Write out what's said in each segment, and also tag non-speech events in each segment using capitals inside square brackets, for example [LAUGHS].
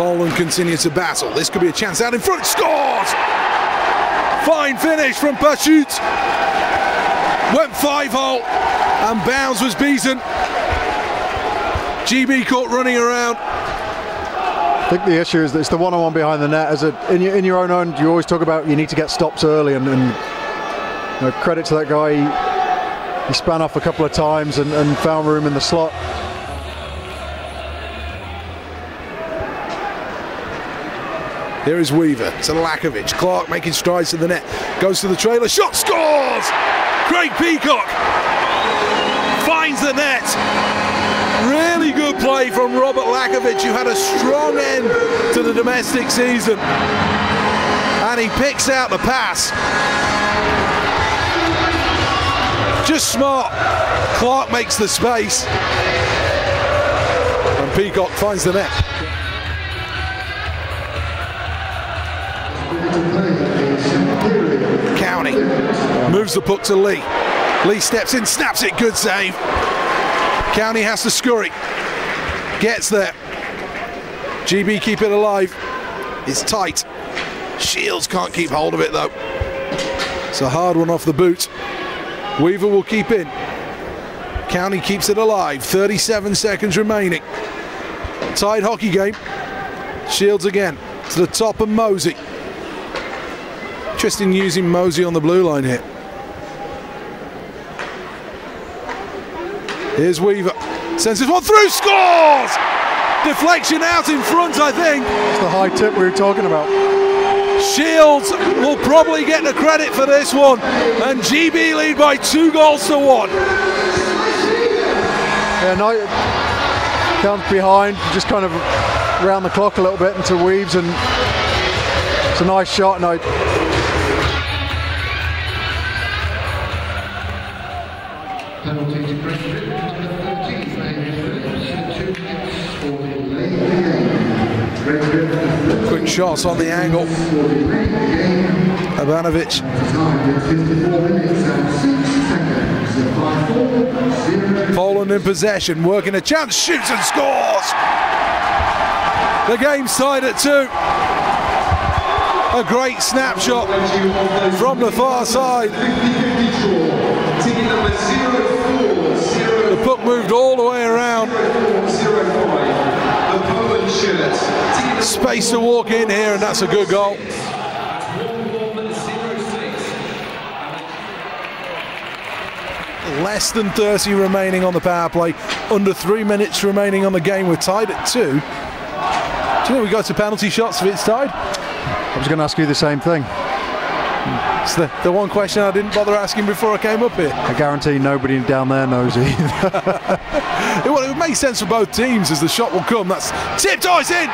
Poland continue to battle. This could be a chance out in front. Scores! Fine finish from Pasiut. Went five hole and Bowns was beaten. GB caught running around. I think the issue is that it's the one-on-one behind the net. As a, in, your, in your own end, you always talk about you need to get stops early, and, and you know, credit to that guy. He, he span off a couple of times and, and found room in the slot. Here is Weaver to Lachowicz. Clark making strides to the net. Goes to the trailer. Shot scores! Craig Peacock finds the net. Really good play from Robert Lachowicz, who had a strong end to the domestic season. And he picks out the pass. Just smart. Clark makes the space. And Peacock finds the net. Moves the puck to Lee. Lee steps in, snaps it, good save. County has to scurry. Gets there. GB keep it alive. It's tight. Shields can't keep hold of it though. It's a hard one off the boot. Weaver will keep in. County keeps it alive. 37 seconds remaining. Tied hockey game. Shields again to the top of Mosey. Interesting using Mosey on the blue line here. Here's Weaver. Sends this one through, scores! Deflection out in front, I think. It's the high tip we were talking about. Shields will probably get the credit for this one. And GB lead by two goals to one. Yeah, no, comes behind, just kind of round the clock a little bit into Weaves, and it's a nice shot. No, Penalty to Great Britain, number 13, David Phillips, two minutes for the Britain, Quick shots on the angle. Ivanovic 54 minutes and 6 seconds. The 5 4 0. Poland in possession, working a chance, shoots and scores. The game's tied at two. A great snapshot from the far side. Moved all the way around. Space to walk in here, and that's a good goal. Less than 30 remaining on the power play, under three minutes remaining on the game. We're tied at two. Do you think we go to penalty shots if it's tied? I was going to ask you the same thing. It's the, the one question I didn't bother asking before I came up here. I guarantee nobody down there knows either. [LAUGHS] It, well, it would make sense for both teams as the shot will come. That's tipped. Oh, it's in!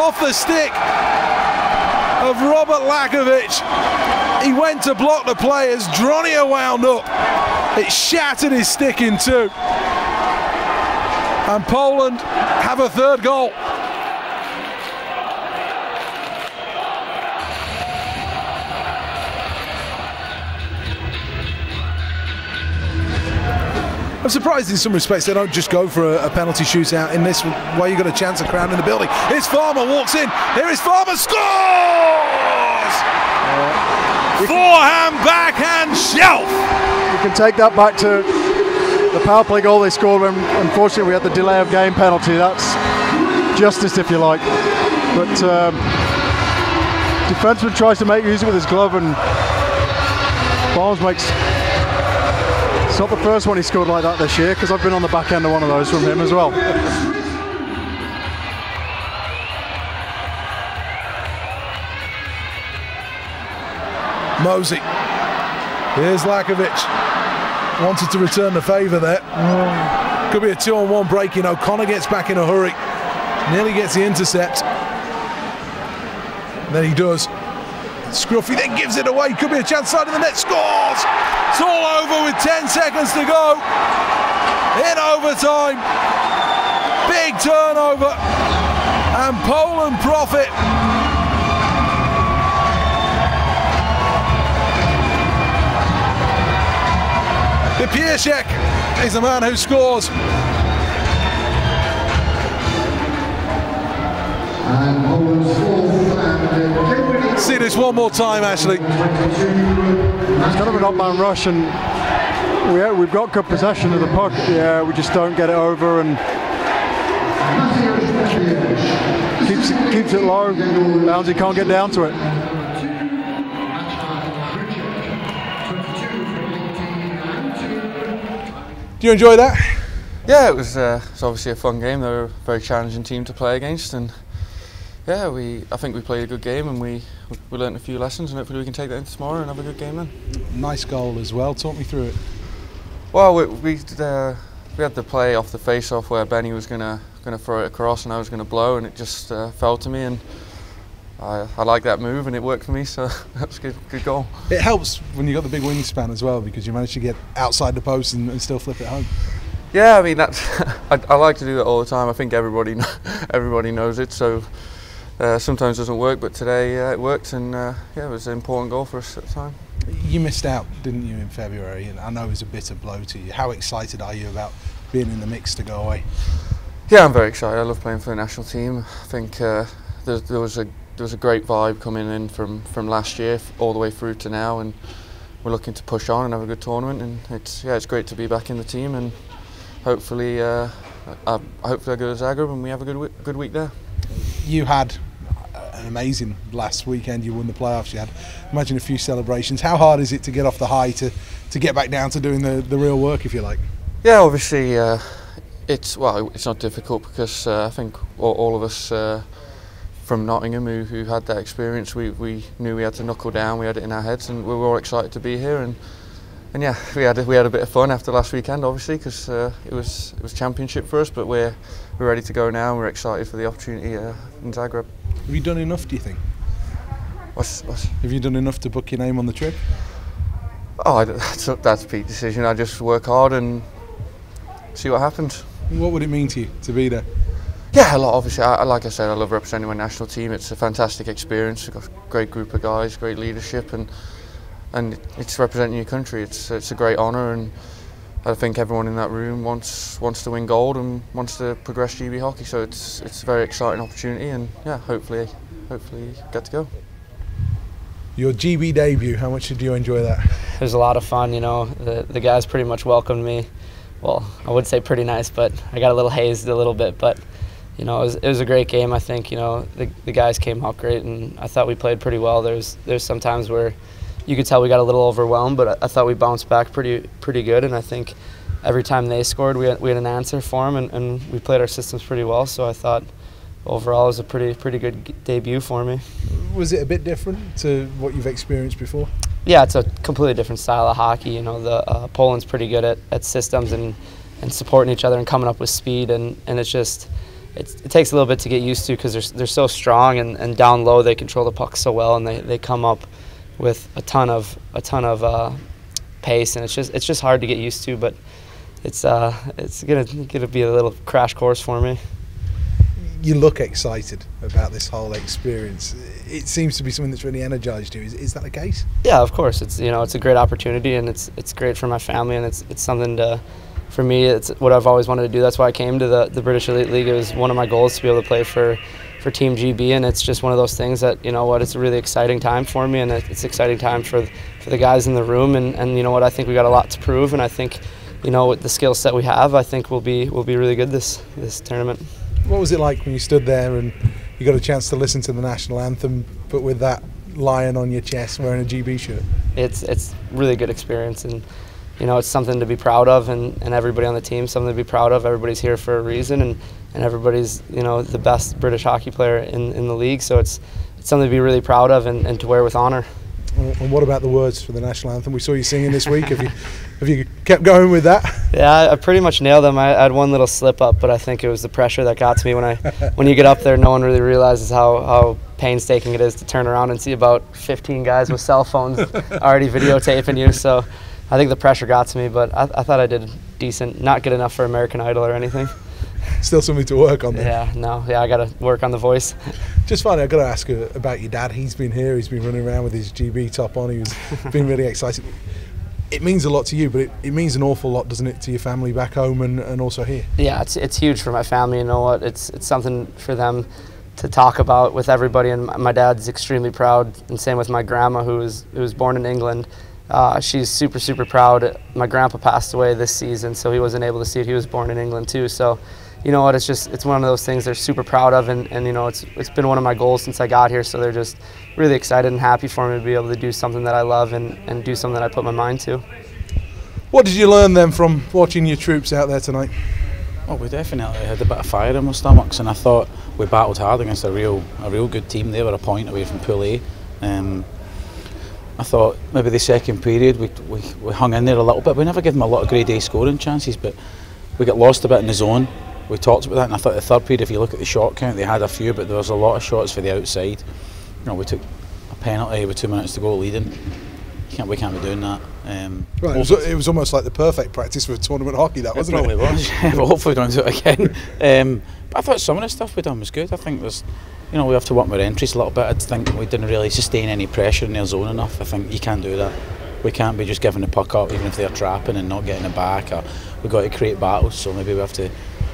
Off the stick of Robert Lachowicz. He went to block the players. Dronia wound up. It shattered his stick in two. And Poland have a third goal. I'm surprised in some respects they don't just go for a, a penalty shootout in this way. You've got a chance of crowding the building. Here's Farmer walks in. Here is Farmer scores. Forehand, backhand, shelf. you can take that back to the power play goal they scored when unfortunately we had the delay of game penalty. That's justice, if you like. But um, defenseman tries to make use of it with his glove, and Barnes makes. It's not the first one he scored like that this year because I've been on the back end of one of those from him as well. Mosey. Here's Lachowicz. Wanted to return the favour there. Could be a two on one break breaking. O'Connor gets back in a hurry. Nearly gets the intercept. Then he does. Scruffy then gives it away. Could be a chance side of the net. Scores! It's all over with 10 seconds to go. In overtime. Big turnover. And Poland profit. The Pieszek is the man who scores. See this one more time, Ashley. It's kind of an up-man rush, and we, we've got good possession of the puck. Yeah, we just don't get it over and keeps it, keeps it low. Bouncy can't get down to it. Do you enjoy that? Yeah, it was. Uh, it's obviously a fun game. They're a very challenging team to play against, and yeah, we. I think we played a good game, and we we learnt a few lessons, and hopefully we can take that into tomorrow and have a good game then. Nice goal as well. Talk me through it. Well, we we, uh, we had the play off the face-off where Benny was gonna gonna throw it across, and I was gonna blow, and it just uh, fell to me, and I, I like that move, and it worked for me, so [LAUGHS] that's a good good goal. It helps when you got the big wingspan as well because you manage to get outside the post and, and still flip it home. Yeah, I mean that's. [LAUGHS] I, I like to do that all the time. I think everybody [LAUGHS] everybody knows it. So uh, sometimes it doesn't work, but today uh, it worked, and uh, yeah, it was an important goal for us at the time. You missed out, didn't you, in February? And I know it was a bitter blow to you. How excited are you about being in the mix to go away? Yeah, I'm very excited. I love playing for the national team. I think uh, there, there was a there was a great vibe coming in from, from last year all the way through to now, and we're looking to push on and have a good tournament. And it's yeah, it's great to be back in the team, and hopefully, uh, I, I hopefully I go to Zagreb and we have a good good week there. You had an amazing last weekend. You won the playoffs. You had, imagine a few celebrations. How hard is it to get off the high to, to get back down to doing the, the real work, if you like? Yeah, obviously, uh, it's well, it's not difficult because uh, I think all, all of us uh, from Nottingham who, who had that experience, we, we knew we had to knuckle down. We had it in our heads, and we were all excited to be here. And and yeah, we had a, we had a bit of fun after last weekend, obviously, because uh, it was it was championship for us. But we're we're ready to go now, and we're excited for the opportunity uh, in Zagreb. Have you done enough, do you think? What's, what's, Have you done enough to book your name on the trip? oh, that's that's Pete's decision. I just work hard and see what happens. What would it mean to you to be there? Yeah, a lot. Obviously, I, I- like I said, I love representing my national team. It's a fantastic experience. We've got a great group of guys, great leadership, and and it's representing your country. It's it's a great honour, and I think everyone in that room wants wants to win gold and wants to progress GB hockey. So it's it's a very exciting opportunity, and yeah, hopefully hopefully get to go. Your GB debut, how much did you enjoy that? it was a lot of fun. You know, the the guys pretty much welcomed me. Well, I would say pretty nice, but I got a little hazed a little bit. But you know, it was, it was a great game. I think you know the the guys came out great, and I thought we played pretty well. There's there's some times where you could tell we got a little overwhelmed, but I, I thought we bounced back pretty pretty good. And I think every time they scored, we had, we had an answer for them, and, and we played our systems pretty well. So I thought overall it was a pretty pretty good g- debut for me. Was it a bit different to what you've experienced before? Yeah, it's a completely different style of hockey. You know, the uh, Poland's pretty good at, at systems and, and supporting each other and coming up with speed, and, and it's just it's, it takes a little bit to get used to because they're, they're so strong and, and down low they control the puck so well and they, they come up with a ton of a ton of uh, pace and it's just it's just hard to get used to, but it's uh, it's gonna gonna be a little crash course for me. You look excited about this whole experience. It seems to be something that's really energised you. Is, is that the case? Yeah, of course. It's you know it's a great opportunity and it's it's great for my family and it's it's something to for me it's what I've always wanted to do. That's why I came to the, the British Elite League. It was one of my goals to be able to play for for Team GB and it's just one of those things that you know what it's a really exciting time for me and it's an exciting time for for the guys in the room and, and you know what I think we got a lot to prove and I think you know with the skill set we have I think we'll be we'll be really good this this tournament. What was it like when you stood there and you got a chance to listen to the national anthem, but with that lion on your chest wearing a GB shirt? it's it's really good experience and you know it's something to be proud of and, and everybody on the team something to be proud of everybody's here for a reason and, and everybody's you know the best British hockey player in, in the league so it's it's something to be really proud of and, and to wear with honor And what about the words for the national anthem? We saw you singing this week. have you [LAUGHS] have you kept going with that? yeah I, pretty much nailed them I, I had one little slip up but I think it was the pressure that got to me when I [LAUGHS] when you get up there no one really realizes how, how painstaking it is to turn around and see about 15 guys with cell phones [LAUGHS] already videotaping you so I think the pressure got to me but I, I thought I did decent not good enough for American Idol or anything Still something to work on there. yeah no yeah I got to work on the voice [LAUGHS] Just finally, I've got to ask you about your dad. He's been here. He's been running around with his GB top on. He's [LAUGHS] been really excited. It means a lot to you, but it, it means an awful lot, doesn't it, to your family back home and, and also here? yeah it's, it's huge for my family you know what it's it's something for them to talk about with everybody. And my dad's extremely proud, and same with my grandma, who was who was born in England. Uh, she's super super proud. My grandpa passed away this season, so he wasn't able to see it. He was born in England too, so you know what? It's just it's one of those things they're super proud of, and, and you know it's it's been one of my goals since I got here. So they're just really excited and happy for me to be able to do something that I love and, and do something that I put my mind to. What did you learn then from watching your troops out there tonight? Well, we definitely had a bit of fire in our stomachs, and I thought we battled hard against a real a real good team. They were a point away from Pool A. Um, I thought maybe the second period we, we, we hung in there a little bit. We never gave them a lot of grade A scoring chances, but we got lost a bit in the zone we talked about that, and I thought the third period, if you look at the shot count, they had a few, but there was a lot of shots for the outside. You know, we took a penalty with two minutes to go leading. Can't, we can't be doing that. Um, right, it was, it was, almost like the perfect practice for tournament hockey, that wasn't it? Probably it? was. [LAUGHS] [LAUGHS] but hopefully, we don't do it again. Um, but I thought some of the stuff we done was good. I think there's, you know, we have to work with entries a little bit. I think we didn't really sustain any pressure in their zone enough. I think you can't do that. We can't be just giving the puck up, even if they're trapping and not getting it back. Or we've got to create battles. So maybe we have to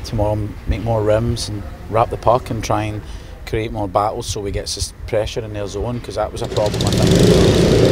tomorrow make more rims and wrap the puck and try and create more battles so we get pressure in their zone because that was a problem I think.